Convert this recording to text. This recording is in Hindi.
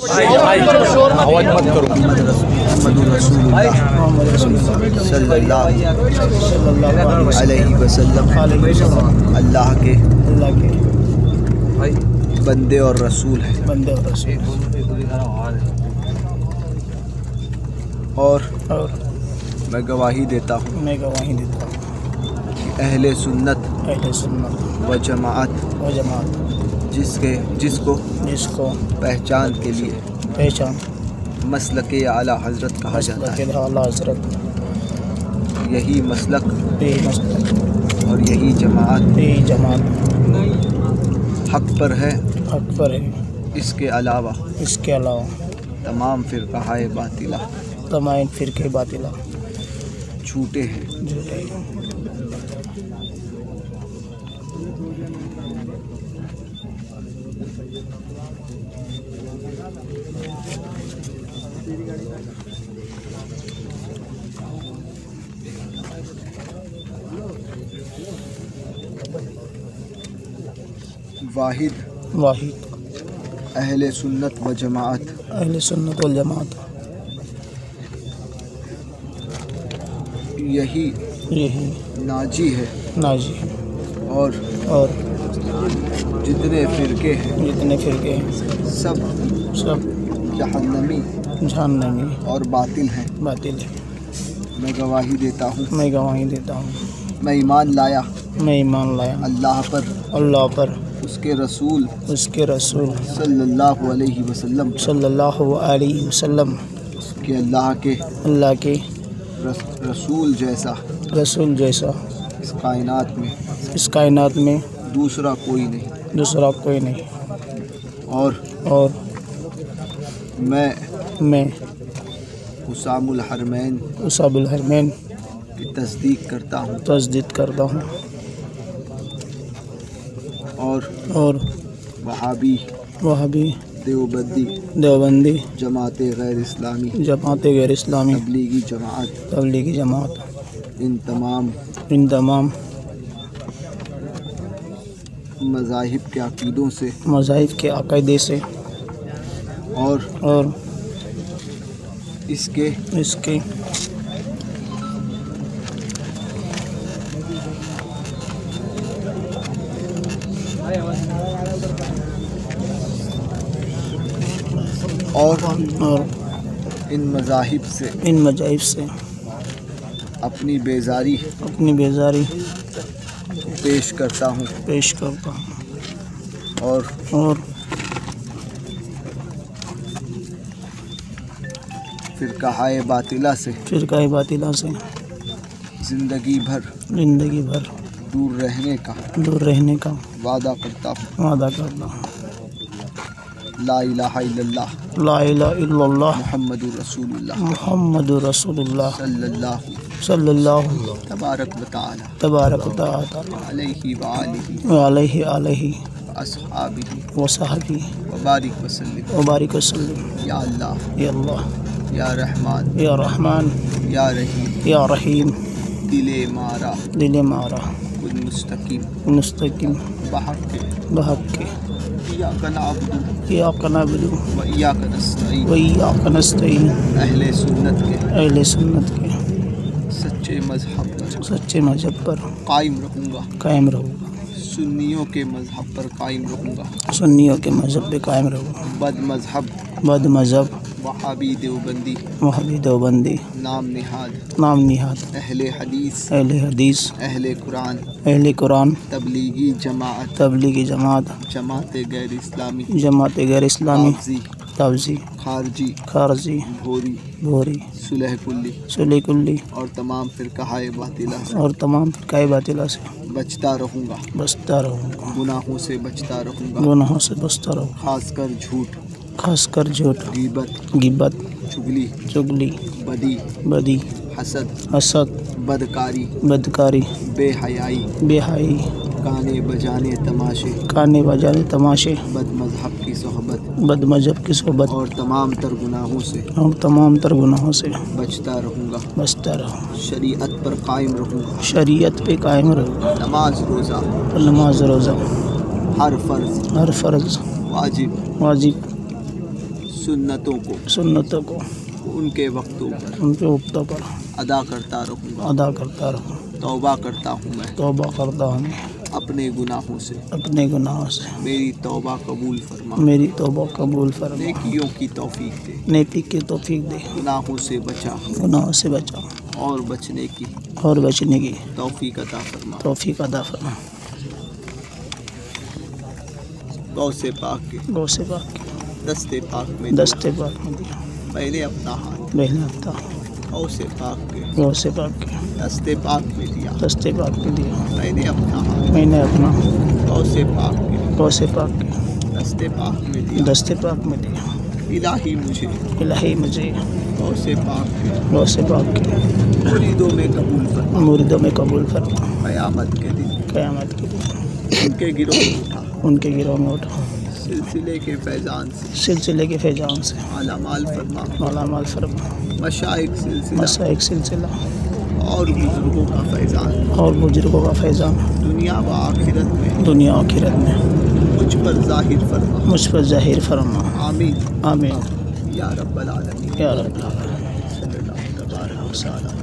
आवाज़ मत करो सल्लल्लाहु अलैहि वसल्लम अल्लाह के बंदे और रसूल है बंदे और रसूल और मैं गवाही देता हूँ मैं गवाही देता हूँ। अहले सुन्नत अहले सुन्नत व जमात व जमात जिसके जिसको जिसको पहचान के लिए पहचान। मसल के आला हज़रत कहा जाता आला हज़रत। है यही मसलक यही मसलक। और यही जमात यही जमात। हक पर है। हक पर है। इसके अलावा इसके अलावा तमाम फ़िरक़ाए बातिला तमाम फ़िरके बातिला झूठे हैं। झूठे हैं। वाहिद। वाहिद। अहले सुन्नत व जमात अहले सुन्नत वल जमात यही यही नाजी है नाजी और और जितने फ़िरके हैं। जितने फ़िरके हैं। सब सब जहन्नमी। जानने और बातिल हैं। बातिल है। मैं गवाही देता हूँ। मैं गवाही देता हूँ। मैं ईमान लाया। मैं ईमान लाया। अल्लाह पर। अल्लाह पर। उसके रसूल। उसके रसूल। सल्लल्लाहु अलैहि वसल्लम। सल्लल्लाहु अलैहि वसल्लम। के अल्लाह के। अल्लाह के। रस, रसूल जैसा। रसूल जैसा। इस कायनात में। इस कायनात में। दूसरा कोई नहीं। दूसरा कोई नहीं। और और मैं मैं हुसामुल हरमैन की तस्दीक करता हूँ। तस्दीक करता हूँ। और और वहाबी वह भी देवबंदी देवबंदी जमात गैर इस्लामी जमात गैर इस्लामी तबलीगी जमात तबलीगी जमात इन तमाम इन तमाम मज़ाहिब के अकीदों से मज़ाहिब के अकायदे से और और इसके इसके और और इन मज़ाहिब से इन मज़ाहिब से अपनी बेजारी अपनी बेजारी पेश करता हूँ। पेश करता हूँ। और और फिर कहाए बातिला से। फिरका बातिला से। ज़िंदगी भर। ज़िंदगी भर। दूर रहने का। दूर रहने का। वादा करता हूँ। वादा करता हूँ। ला इलाहा इल्लल्लाह। ला इलाहा इल्लल्लाह। मुहम्मदुर रसूलुल्लाह। मुहम्मद रसूलुल्लाह। सल्लल्लाहु। सल्लल्लाहु। तबारक व तआला तबारक व तआला अलैहि व आलिहि। अलैहि अलैहि अस्हाबिहि। व सहबी। व बारिक वसल्लिम व बारिक वसल्लम या अल्लाह। या अल्लाह। या रहमान। या रहमान। या रहीम। या रहीम। दिले मारा। दिले मारा। कुल मुस्तकीम। मुस्तकिम। बहक के। बहक के। अहले सुन्नत के। अहले सुन्नत के। सच्चे मज़हब पर। सच्चे मज़हब पर। कायम रहूँगा कायम रहूँगा। सुन्नियों के मज़हब पर कायम रहूँगा सुन्नियों के मज़हब पे कायम रहूँगा। बद मज़हब बद मज़हब वहाबी देवबंदी। वहाबी देवबंदी। नाम निहाद। नाम निहाद। अहले हदीस। अहले हदीस। अहले कुरान। अहले कुरान। तबलीगी जमात तबलीगी जमात जमात गैर इस्लामी। जमात गैर इस्लामी। तवजी खारजी। खारजी। भोरी। भोरी। सुलह कुल्ली सुलीकुल्ली और तमाम फिरकहाए बातिला और तमाम काय बातिला से। बचता रहूँगा। बचता रहूँगा। गुनाहों से बचता रहूँगा। गुनाहों से बचता रहूँगा। खासकर झूठ। खासकर झूठ। गीबत गिब्बत। चुगली। चुगली। बदी। बदी। हसद। हसद। बदकारी। बदकारी। बेहयाई। बेहाई गाने बजाने तमाशे। गाने बजाने तमाशे। बद मज़हब की सोहबत। बद मज़हब की सोहबत। और तमाम तर गुनाहों से। और तमाम तर गुनाहों से। बचता रहूँगा। बचता रहो। शरीयत पर कायम रहूँगा। शरीयत पे कायम रहो। नमाज़ रोज़ा। नमाज़ रोज़ा। हर फ़र्ज़। हर फ़र्ज़। वाजिब। वाजिब। सुन्नतों को। सुन्नतों को। उनके वक्तों पर। उनके वक्तों पर। अदा करता रहूँगा। अदा करता रहूँ। तौबा करता हूँ मैं। तौबा करता हूँ अपने गुनाहों से। अपने गुनाहों से। मेरी तौबा कबूल फरमा। मेरी तौबा कबूल फरमा। नेकियों की तौफीक दे। नेकी की तौफीक दे। गुनाहों से बचा। गुनाहों से बचा। और बचने की और बचने की तौफीक अता फरमा। तौफीक अदा फरमा। गौ से पाक गौ से पाक दस्ते पाक में दस्ते पाक में। दिया पहले अपना हाथ पहले हफ़्ता गौ से पाक के। गौ से पाक के। दस्ते पाक में दिया। दस्ते पाक में दिया। मैंने अपना हाथ। मैंने अपना गौ से पाक के। गौ से पाक के। दस्ते पाक में दिया। दस्ते पाक में दिया। इलाही मुझे। इलाही मुझे। गौ से पाक के। गौ से पाक के। मुरीदों में कबूल फरमा। मुर्दों में कबूल फरमा। क़यामत के दिन। क़यामत के दिन। उनके गिरोह में उठा। उनके गिरोह में उठा। सिलसिले के फैजान से। सिलसिले के फैजान से। आला माल फरमा। फरमा। मशाइक सिलसिला। सिलसिला। और बुज़ुर्गों का फैजान। और बुज़ुर्गों का फैजान। दुनिया व आखिरत में। दुनिया आखिरत में। मुझ पर ज़ाहिर फरमा। मुझ पर ज़ाहिर फरमा। आमीन। आमीन। या रब्बल आलमीन। या रब सल्लल्लाहु तबारक व तआला अलैहि वसल्लम।